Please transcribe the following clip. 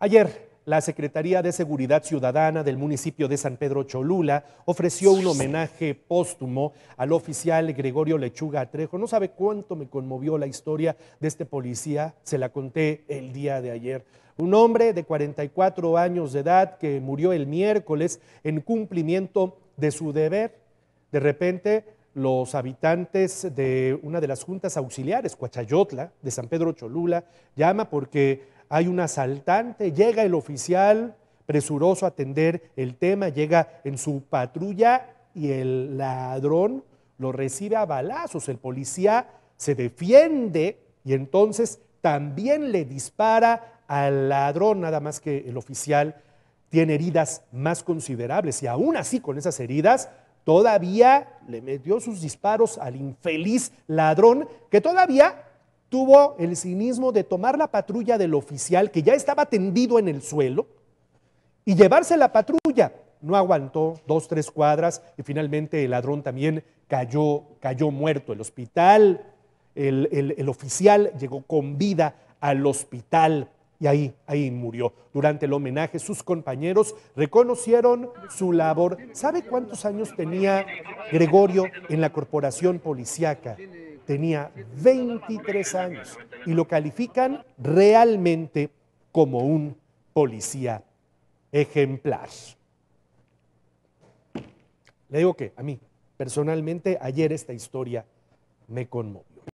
Ayer, la Secretaría de Seguridad Ciudadana del municipio de San Pedro Cholula ofreció un homenaje póstumo al oficial Gregorio Lechuga Trejo. No sabe cuánto me conmovió la historia de este policía, se la conté el día de ayer. Un hombre de 44 años de edad que murió el miércoles en cumplimiento de su deber. De repente, los habitantes de una de las juntas auxiliares, Coachayotla, de San Pedro Cholula, llama porque hay un asaltante, llega el oficial presuroso a atender el tema, llega en su patrulla y el ladrón lo recibe a balazos. El policía se defiende y entonces también le dispara al ladrón, nada más que el oficial tiene heridas más considerables y aún así con esas heridas todavía le metió sus disparos al infeliz ladrón que todavía tuvo el cinismo de tomar la patrulla del oficial que ya estaba tendido en el suelo y llevarse la patrulla. No aguantó dos, tres cuadras y finalmente el ladrón también cayó, cayó muerto. El hospital, el, el oficial llegó con vida al hospital y ahí, ahí murió. Durante el homenaje, sus compañeros reconocieron su labor. ¿Sabe cuántos años tenía Gregorio en la corporación policíaca? Tenía 23 años y lo califican realmente como un policía ejemplar. Le digo que a mí, personalmente, ayer esta historia me conmovió.